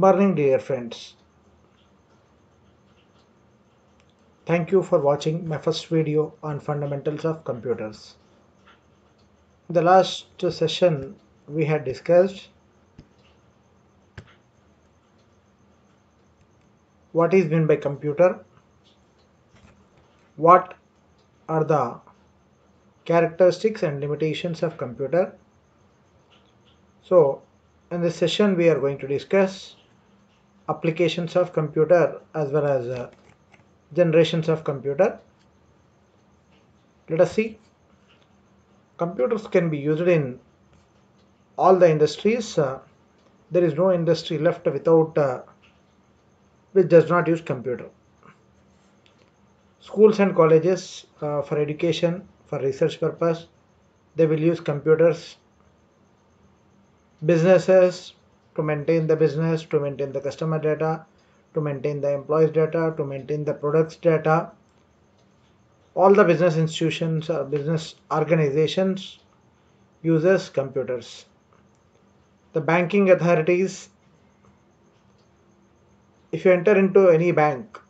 morning dear friends. Thank you for watching my first video on fundamentals of computers. In the last session we had discussed what is meant by computer, what are the characteristics and limitations of computer. So in this session we are going to discuss applications of computer as well as uh, generations of computer. Let us see. Computers can be used in all the industries. Uh, there is no industry left without uh, which does not use computer. Schools and colleges uh, for education, for research purpose, they will use computers businesses to maintain the business, to maintain the customer data, to maintain the employees data, to maintain the products data. All the business institutions or business organizations uses computers. The banking authorities, if you enter into any bank,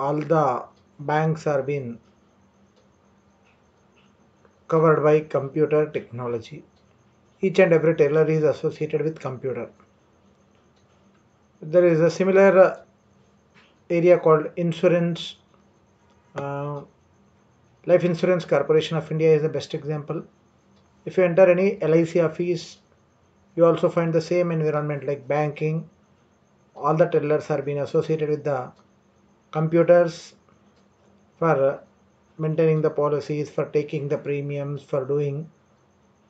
all the banks are being covered by computer technology each and every teller is associated with computer there is a similar uh, area called insurance uh, life insurance corporation of india is the best example. If you enter any lic office you also find the same environment like banking. All the tellers are being associated with the computers for maintaining the policies for taking the premiums for doing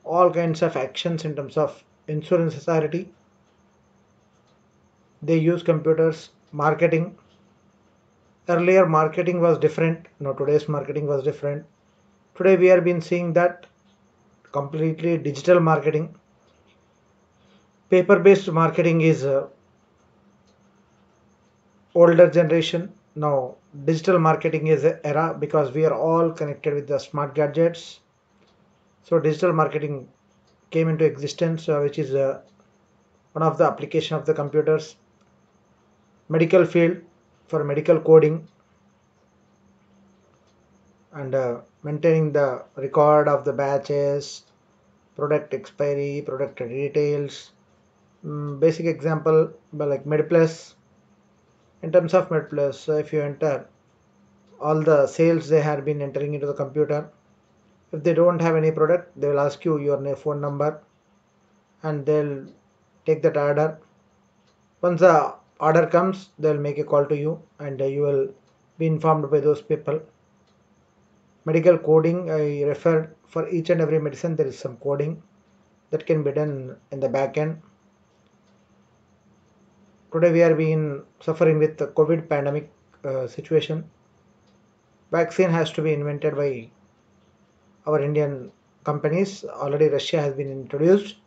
all kinds of actions in terms of insurance society they use computers marketing. Earlier marketing was different. No today's marketing was different. Today we have been seeing that completely digital marketing. Paper based marketing is uh, older generation. Now digital marketing is era because we are all connected with the smart gadgets. So digital marketing came into existence, uh, which is uh, one of the application of the computers. Medical field for medical coding and uh, maintaining the record of the batches, product expiry, product details. Mm, basic example like MedPlus. In terms of MedPlus, if you enter all the sales they have been entering into the computer if they don't have any product they will ask you your phone number and they'll take that order once the order comes they'll make a call to you and you will be informed by those people medical coding i referred for each and every medicine there is some coding that can be done in the back end today we are being suffering with the covid pandemic uh, situation vaccine has to be invented by our Indian companies. Already Russia has been introduced.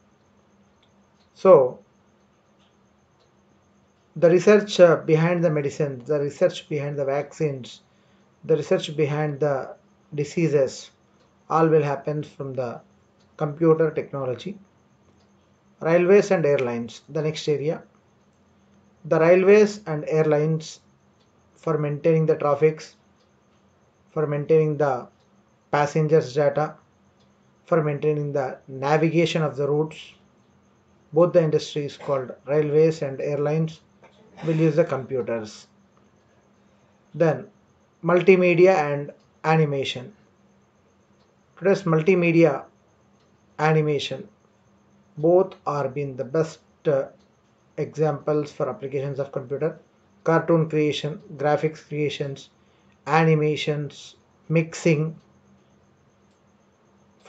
So the research uh, behind the medicines, the research behind the vaccines, the research behind the diseases, all will happen from the computer technology. Railways and airlines, the next area. The railways and airlines for maintaining the traffics, for maintaining the passengers data for maintaining the navigation of the routes. Both the industries called railways and airlines will use the computers. Then multimedia and animation. Today's multimedia animation both are being the best uh, examples for applications of computer cartoon creation graphics creations animations mixing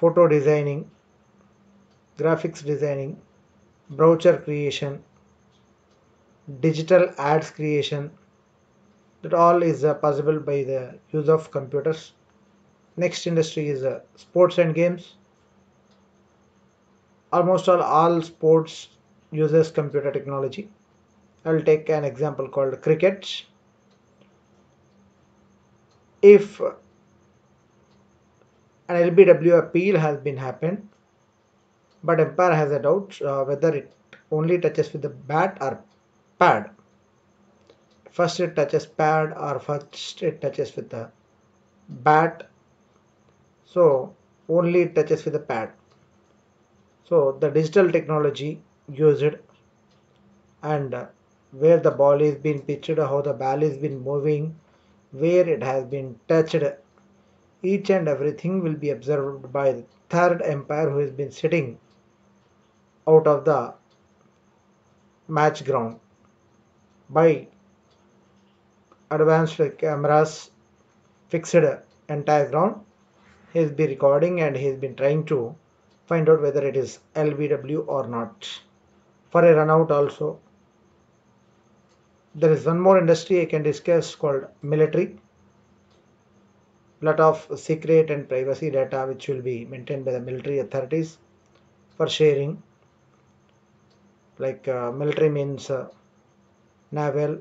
photo designing, graphics designing, brochure creation, digital ads creation, that all is uh, possible by the use of computers. Next industry is uh, sports and games. Almost all, all sports uses computer technology. I will take an example called cricket. If an LBW appeal has been happened, but umpire has a doubt uh, whether it only touches with the bat or pad. first it touches pad or first it touches with the bat. So only it touches with the pad. So the digital technology used and where the ball is being pitched how the ball is been moving where it has been touched each and everything will be observed by the third umpire who has been sitting out of the match ground by advanced cameras fixed entire ground. He has been recording and he has been trying to find out whether it is LBW or not. For a run out also. There is one more industry I can discuss called military. Lot of secret and privacy data which will be maintained by the military authorities for sharing. Like uh, military means uh, naval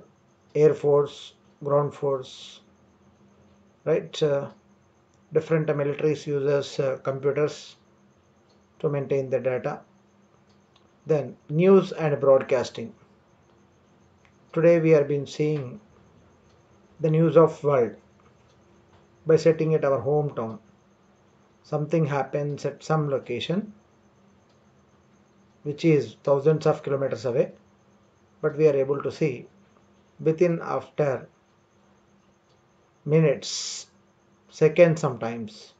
air force ground force right uh, different militaries uses uh, computers to maintain the data. Then news and broadcasting. Today we have been seeing the news of world by setting at our hometown. Something happens at some location which is thousands of kilometers away but we are able to see within after minutes seconds sometimes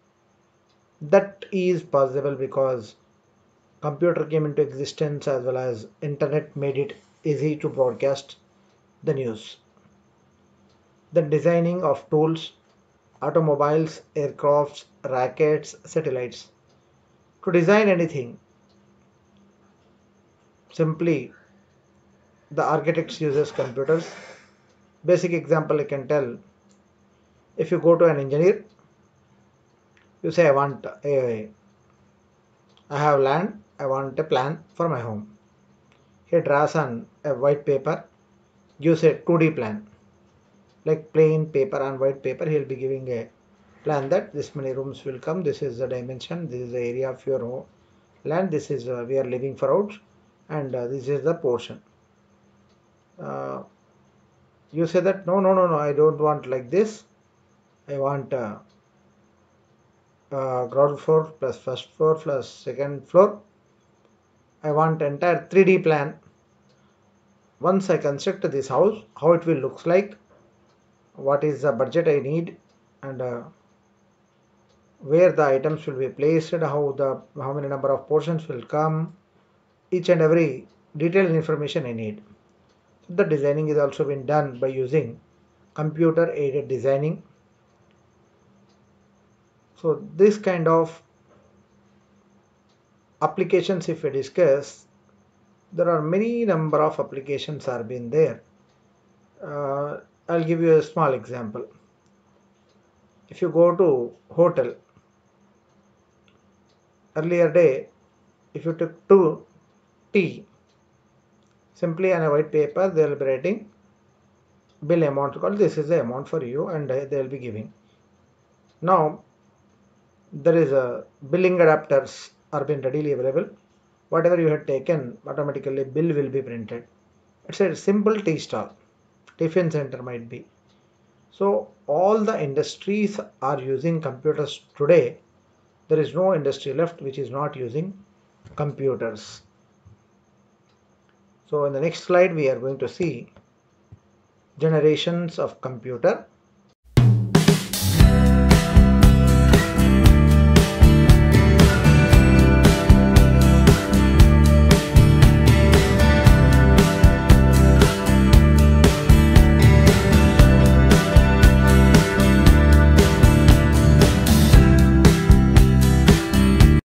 that is possible because computer came into existence as well as internet made it easy to broadcast the news. The designing of tools automobiles aircrafts rockets satellites to design anything simply the architects uses computers. Basic example i can tell. If you go to an engineer you say i want a i have land i want a plan for my home. He draws on a white paper gives a 2d plan. Like plain paper on white paper he'll be giving a plan that this many rooms will come this is the dimension this is the area of your home land this is uh, we are living for out and uh, this is the portion uh, you say that no no no no i don't want like this. I want uh, uh, ground floor plus first floor plus second floor. I want entire 3d plan. Once i construct this house how it will looks like what is the budget i need and uh, where the items will be placed how the how many number of portions will come each and every detailed information I need. The designing is also been done by using computer aided designing. So this kind of applications if we discuss, there are many number of applications are been there. Uh, I'll give you a small example. If you go to hotel, earlier day, if you took two tea. Simply on a white paper they will be writing bill amount called this is the amount for you and uh, they will be giving. Now there is a billing adapters are being readily available. Whatever you had taken automatically bill will be printed. It's a simple tea stall. Tiffin center might be. So all the industries are using computers today. There is no industry left which is not using computers. So in the next slide we are going to see generations of computer